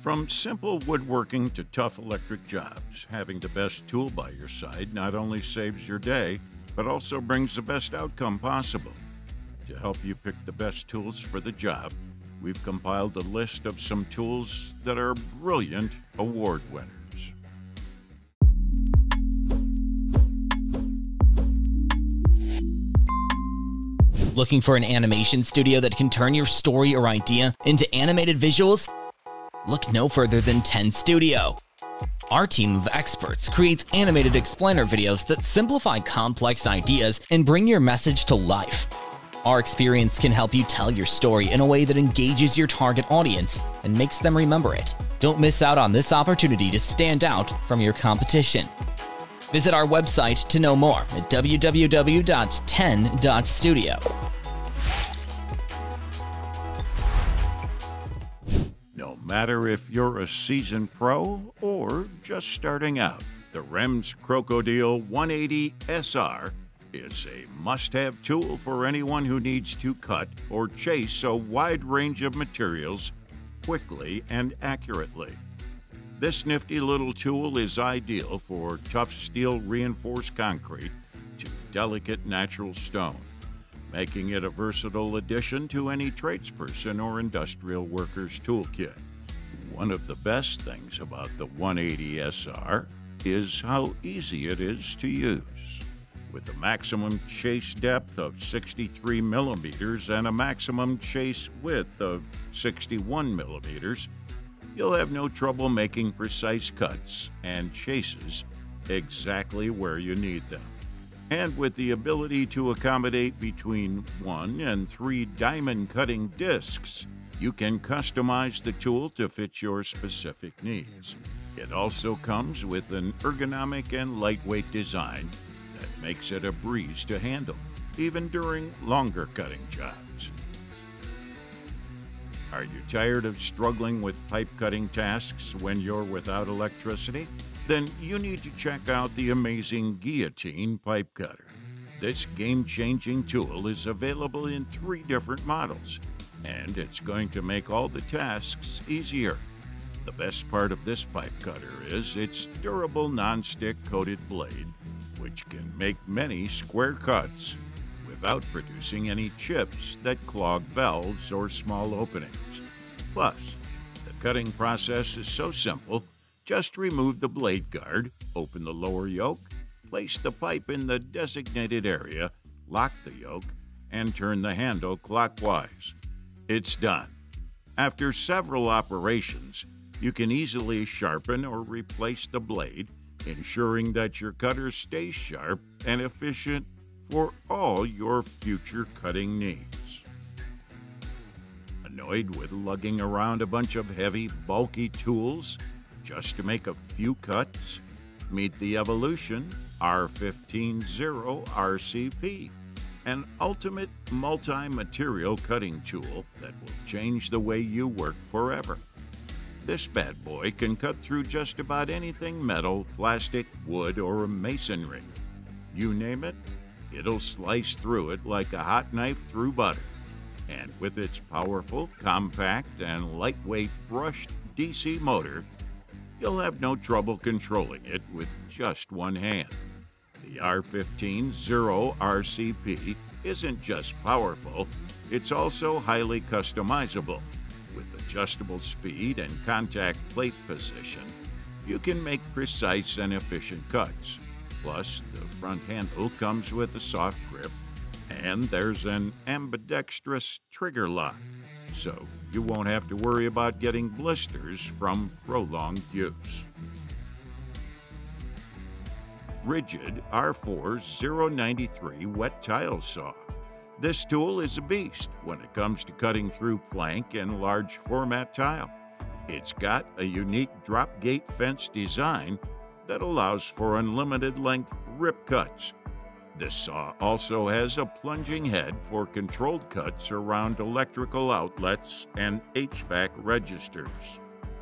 From simple woodworking to tough electric jobs, having the best tool by your side not only saves your day, but also brings the best outcome possible. To help you pick the best tools for the job, we've compiled a list of some tools that are brilliant award winners. Looking for an animation studio that can turn your story or idea into animated visuals? Look no further than 10 Studio. Our team of experts creates animated explainer videos that simplify complex ideas and bring your message to life. Our experience can help you tell your story in a way that engages your target audience and makes them remember it. Don't miss out on this opportunity to stand out from your competition. Visit our website to know more at www.10.studio. matter if you're a seasoned pro or just starting out, the REMS Krokodil 180 SR is a must have tool for anyone who needs to cut or chase a wide range of materials quickly and accurately. This nifty little tool is ideal for tough steel reinforced concrete to delicate natural stone, making it a versatile addition to any tradesperson or industrial worker's toolkit. One of the best things about the 180SR is how easy it is to use. With a maximum chase depth of 63 millimeters and a maximum chase width of 61 millimeters, you'll have no trouble making precise cuts and chases exactly where you need them. And with the ability to accommodate between one and three diamond cutting discs, you can customize the tool to fit your specific needs. It also comes with an ergonomic and lightweight design that makes it a breeze to handle, even during longer cutting jobs. Are you tired of struggling with pipe cutting tasks when you're without electricity? Then you need to check out the amazing Guillotine Pipe Cutter. This game changing tool is available in three different models, and it's going to make all the tasks easier. The best part of this pipe cutter is its durable non-stick coated blade, which can make many square cuts without producing any chips that clog valves or small openings. Plus, the cutting process is so simple, just remove the blade guard, open the lower yoke, place the pipe in the designated area, lock the yoke, and turn the handle clockwise. It's done. After several operations, you can easily sharpen or replace the blade, ensuring that your cutter stays sharp and efficient for all your future cutting needs. Annoyed with lugging around a bunch of heavy, bulky tools just to make a few cuts? Meet the Evolution R150 RCP, an ultimate multi material cutting tool that will change the way you work forever. This bad boy can cut through just about anything metal, plastic, wood, or masonry. You name it, it'll slice through it like a hot knife through butter. And with its powerful, compact, and lightweight brushed DC motor, you'll have no trouble controlling it with just one hand. The R150 RCP isn't just powerful, it's also highly customizable. With adjustable speed and contact plate position, you can make precise and efficient cuts. Plus, the front handle comes with a soft grip, and there's an ambidextrous trigger lock, so you won't have to worry about getting blisters from prolonged use. RIDGID R4 093 wet tile saw. This tool is a beast when it comes to cutting through plank and large format tile. It's got a unique drop gate fence design that allows for unlimited length rip cuts. This saw also has a plunging head for controlled cuts around electrical outlets and HVAC registers.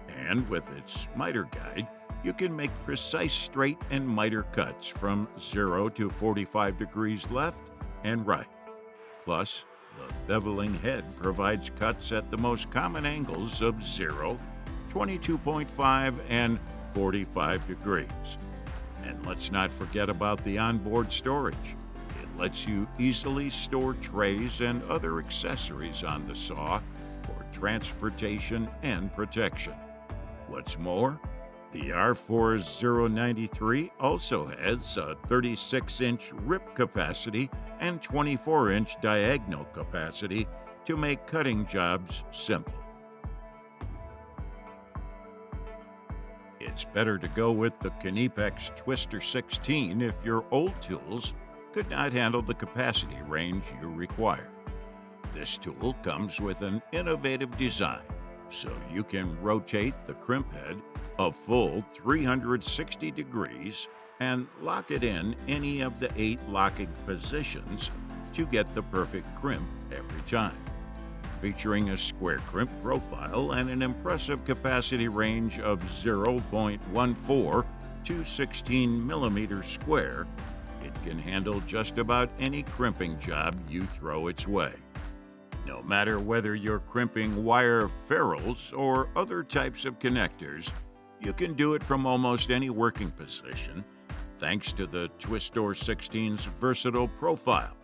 And with its miter guide, you can make precise straight and miter cuts from 0 to 45 degrees left and right. Plus, the beveling head provides cuts at the most common angles of 0, 22.5, and 45 degrees. And let's not forget about the onboard storage. It lets you easily store trays and other accessories on the saw for transportation and protection. What's more, the R4093 also has a 36 inch rip capacity and 24 inch diagonal capacity to make cutting jobs simple. It's better to go with the Knipex Twistor 16 if your old tools could not handle the capacity range you require. This tool comes with an innovative design so you can rotate the crimp head a full 360 degrees and lock it in any of the eight locking positions to get the perfect crimp every time. Featuring a square crimp profile and an impressive capacity range of 0.14 to 16 millimeters square, it can handle just about any crimping job you throw its way. No matter whether you're crimping wire ferrules or other types of connectors, you can do it from almost any working position thanks to the Twistor 16's versatile profile.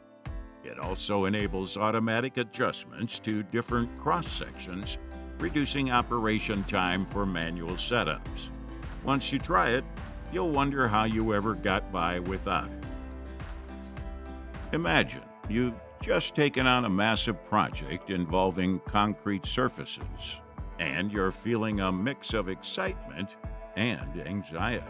It also enables automatic adjustments to different cross sections, reducing operation time for manual setups. Once you try it, you'll wonder how you ever got by without it. Imagine you've just taken on a massive project involving concrete surfaces and you're feeling a mix of excitement and anxiety.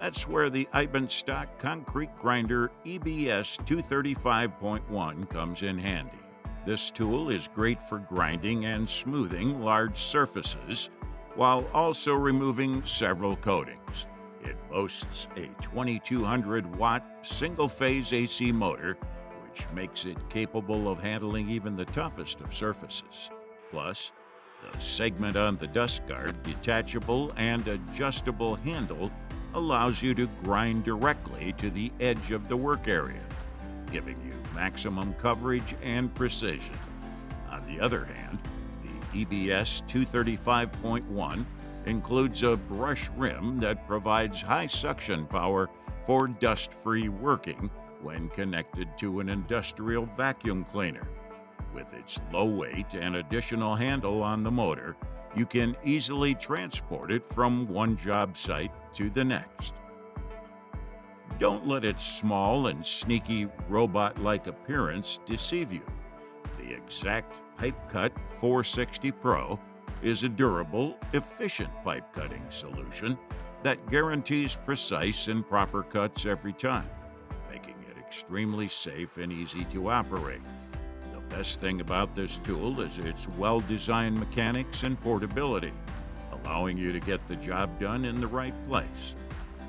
That's where the Eibenstock Concrete Grinder EBS 235.1 comes in handy. This tool is great for grinding and smoothing large surfaces while also removing several coatings. It boasts a 2200 watt single phase AC motor, which makes it capable of handling even the toughest of surfaces. Plus, the segment on the dust guard, detachable and adjustable handle, allows you to grind directly to the edge of the work area, giving you maximum coverage and precision. On the other hand, the EBS 235.1 includes a brush rim that provides high suction power for dust free working when connected to an industrial vacuum cleaner. With its low weight and additional handle on the motor, you can easily transport it from one job site to the next. Don't let its small and sneaky robot like appearance deceive you. The exact Pipe Cut 460 Pro is a durable, efficient pipe cutting solution that guarantees precise and proper cuts every time, making it extremely safe and easy to operate. Best thing about this tool is its well-designed mechanics and portability, allowing you to get the job done in the right place.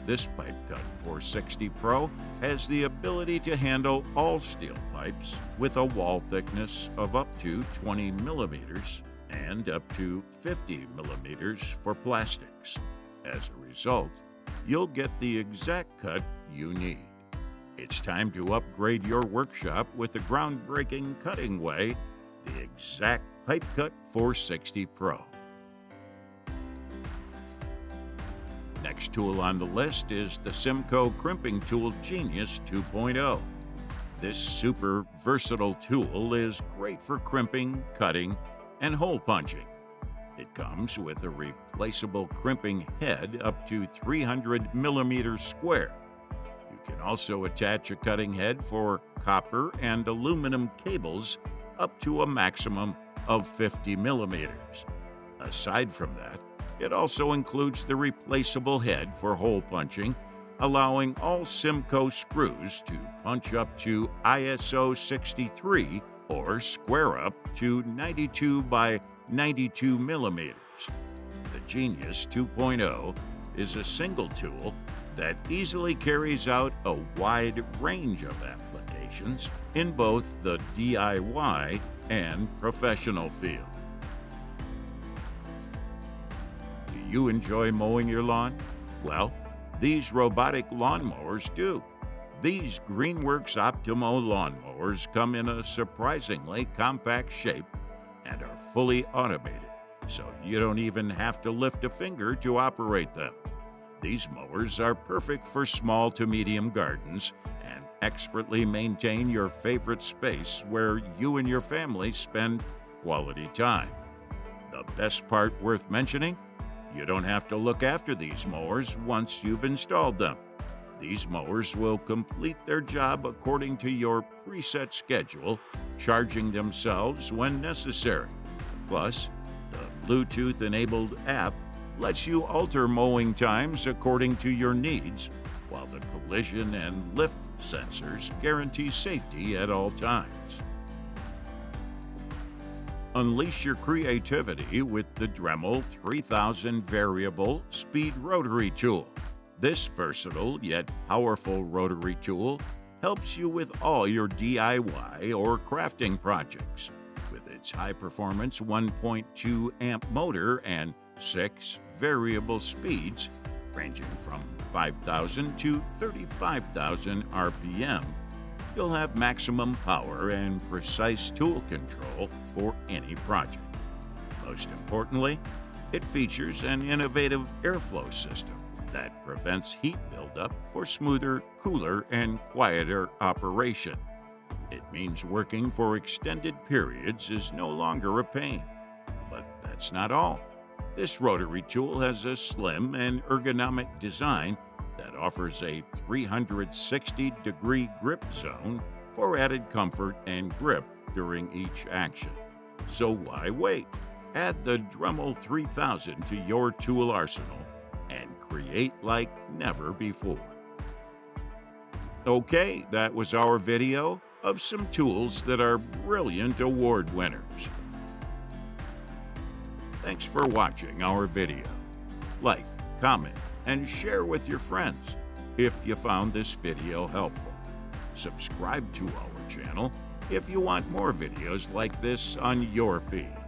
This Pipe Cut 460 Pro has the ability to handle all steel pipes with a wall thickness of up to 20 millimeters and up to 50 millimeters for plastics. As a result, you'll get the exact cut you need. It's time to upgrade your workshop with the groundbreaking cutting way, the Exact Pipe Cut 460 Pro. Next tool on the list is the CIMCO Crimping Tool Genius 2.0. This super versatile tool is great for crimping, cutting, and hole punching. It comes with a replaceable crimping head up to 300 millimeters square can also attach a cutting head for copper and aluminum cables up to a maximum of 50 millimeters. Aside from that, it also includes the replaceable head for hole punching, allowing all CIMCO screws to punch up to ISO 63 or square up to 92 by 92 millimeters. The Genius 2.0 is a single tool that easily carries out a wide range of applications in both the DIY and professional field. Do you enjoy mowing your lawn? Well, these robotic lawnmowers do. These Greenworks Optimow lawnmowers come in a surprisingly compact shape and are fully automated so you don't even have to lift a finger to operate them. These mowers are perfect for small to medium gardens and expertly maintain your favorite space where you and your family spend quality time. The best part worth mentioning? You don't have to look after these mowers once you've installed them. These mowers will complete their job according to your preset schedule, charging themselves when necessary. Plus, the Bluetooth enabled app lets you alter mowing times according to your needs, while the collision and lift sensors guarantee safety at all times. Unleash your creativity with the Dremel 3000 Variable Speed Rotary Tool. This versatile yet powerful rotary tool helps you with all your DIY or crafting projects. With its high performance 1.2 amp motor and six variable speeds ranging from 5,000 to 35,000 RPM, you'll have maximum power and precise tool control for any project. Most importantly, it features an innovative airflow system that prevents heat buildup for smoother, cooler, and quieter operation. It means working for extended periods is no longer a pain. But that's not all. This rotary tool has a slim and ergonomic design that offers a 360 degree grip zone for added comfort and grip during each action. So why wait? Add the Dremel 3000 to your tool arsenal and create like never before. Okay, that was our video of some tools that are brilliant award winners. Thanks for watching our video. Like, comment, and share with your friends if you found this video helpful. Subscribe to our channel if you want more videos like this on your feed.